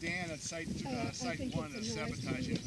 Dan at site, Uh, site one is sabotaging